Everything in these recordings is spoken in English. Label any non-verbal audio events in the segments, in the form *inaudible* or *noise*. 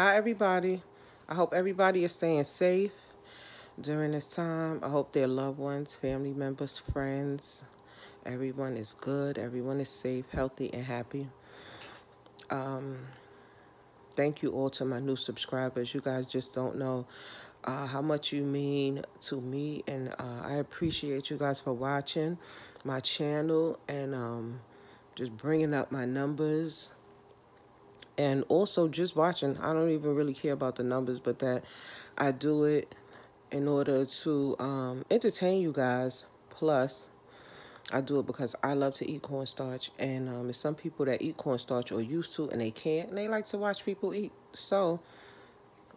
Hi, everybody. I hope everybody is staying safe during this time. I hope their loved ones, family members, friends, everyone is good. Everyone is safe, healthy, and happy. Um, thank you all to my new subscribers. You guys just don't know uh, how much you mean to me, and uh, I appreciate you guys for watching my channel and um, just bringing up my numbers and also just watching. I don't even really care about the numbers, but that I do it in order to um, entertain you guys. Plus, I do it because I love to eat cornstarch, and um, some people that eat cornstarch or used to, and they can't, and they like to watch people eat. So,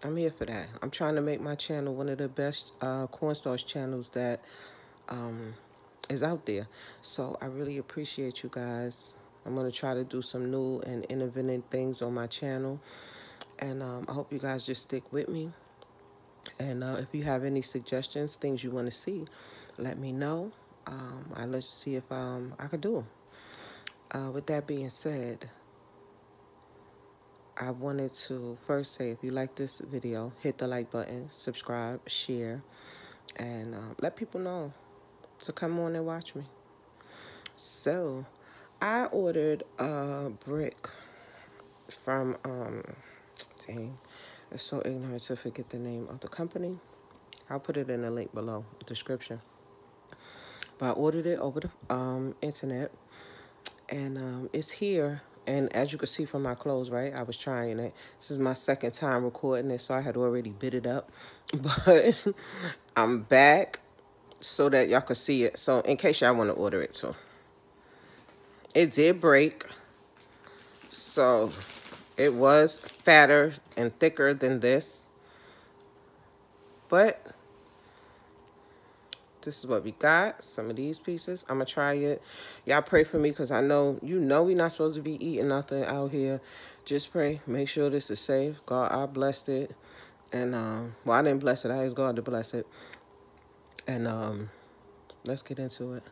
I'm here for that. I'm trying to make my channel one of the best uh, cornstarch channels that um, is out there. So, I really appreciate you guys. I'm going to try to do some new and innovative things on my channel. And um, I hope you guys just stick with me. And uh, if you have any suggestions, things you want to see, let me know. Um, I let's see if um, I can do them. Uh, with that being said, I wanted to first say if you like this video, hit the like button, subscribe, share, and uh, let people know to come on and watch me. So, I ordered a brick from, um, dang, it's so ignorant to forget the name of the company. I'll put it in the link below, description. But I ordered it over the um, internet, and um, it's here. And as you can see from my clothes, right, I was trying it. This is my second time recording it, so I had already bit it up. *laughs* But I'm back so that y'all can see it. So in case y'all want to order it too. It did break. So it was fatter and thicker than this. But this is what we got. Some of these pieces. I'm going to try it. Y'all pray for me because I know, you know we not supposed to be eating nothing out here. Just pray. Make sure this is safe. God, I blessed it. And, um, well, I didn't bless it. I asked God to bless it. And, um, let's get into it.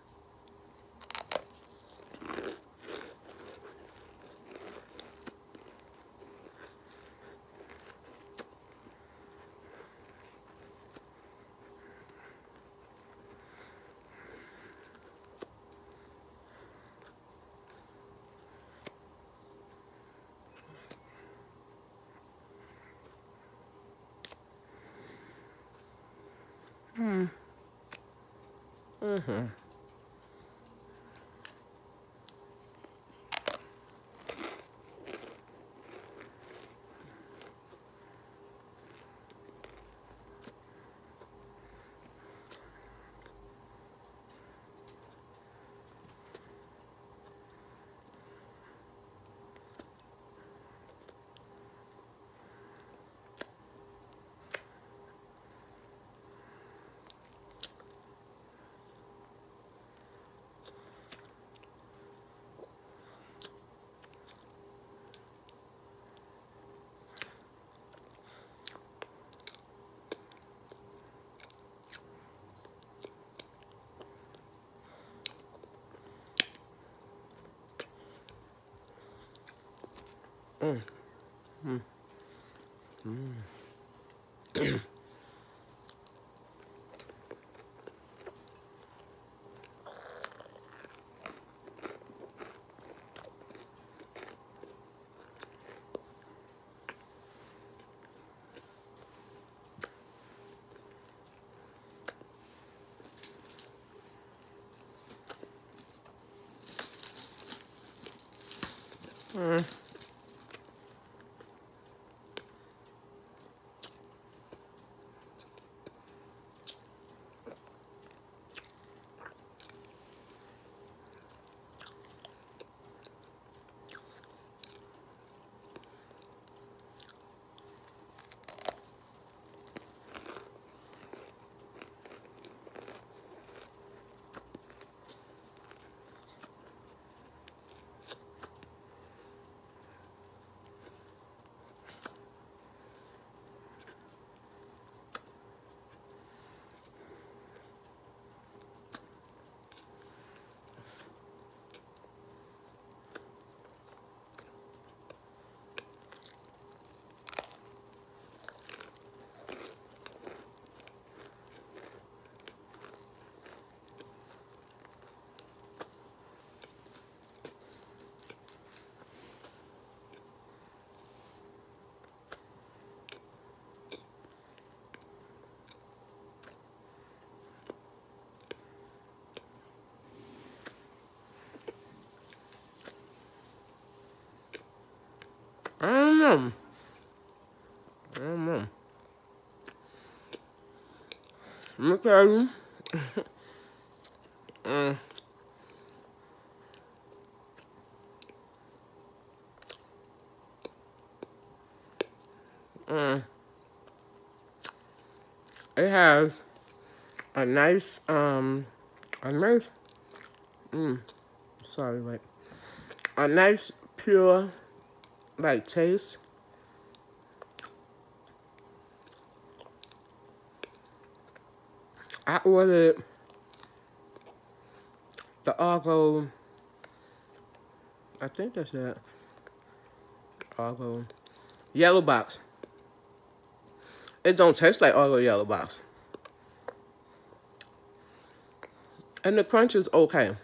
Hmm. Mm-hmm. Mm. Mm. Mm. mm. Know. I don't know. Let me tell you. mm. *laughs* Mm. It has a nice, um, a nice, mm, sorry, wait, a nice, pure, like, taste. I ordered the Argo, I think that's it, Argo Yellow Box. It don't taste like Argo Yellow Box. And the crunch is okay.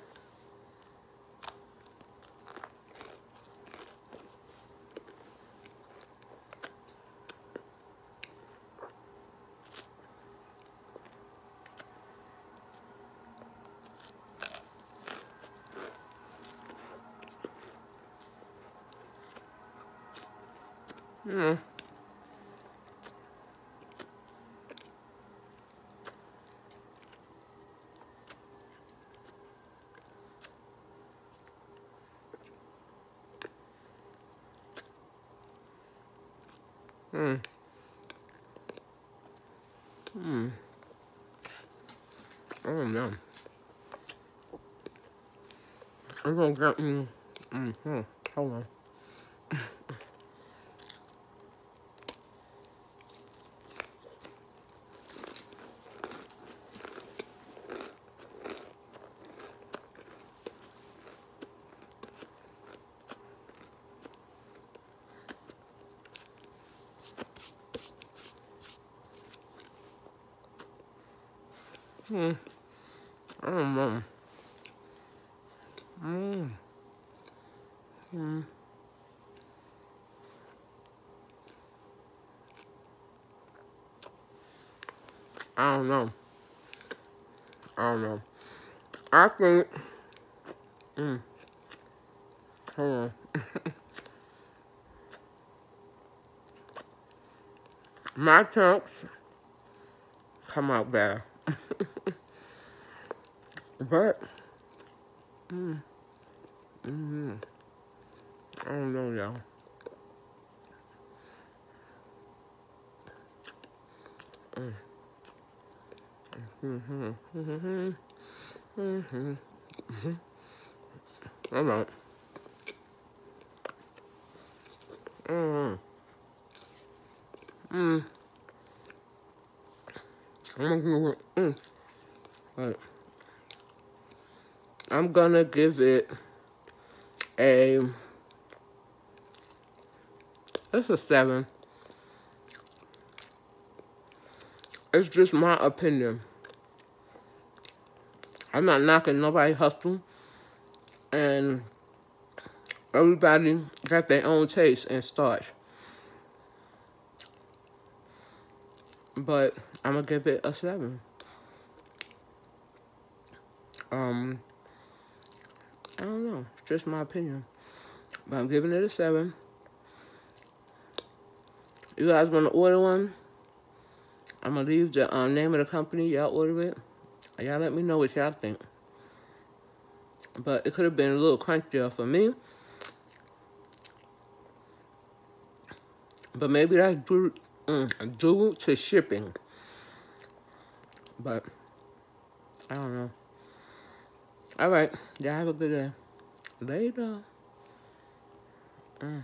Hmm. Hmm. Oh no. I'm gonna get me. Mm hmm. Hold on. Hmm. I don't know. Hmm. Hmm. I don't know. I don't know. I *laughs* think. Mm. Hold on. My chunks come out better. But, mm, mm, I don't know, y'all. Mm. Mm-hmm. Mm-hmm. Mm-hmm. Mm-hmm. All right. Mm. Mm. I'm gonna give it, mm. Right. I'm gonna give it a, it's a seven. It's just my opinion. I'm not knocking nobody hustle. And everybody got their own taste and starch. But I'm gonna give it a seven. Um, I don't know, just my opinion. But I'm giving it a seven. You guys want to order one? I'm gonna leave the um, name of the company. Y'all order it. Y'all let me know what y'all think. But it could have been a little crunchier for me. But maybe that's due, mm, due to shipping. But, I don't know. All right. Y'all have a good day. Later. Mm.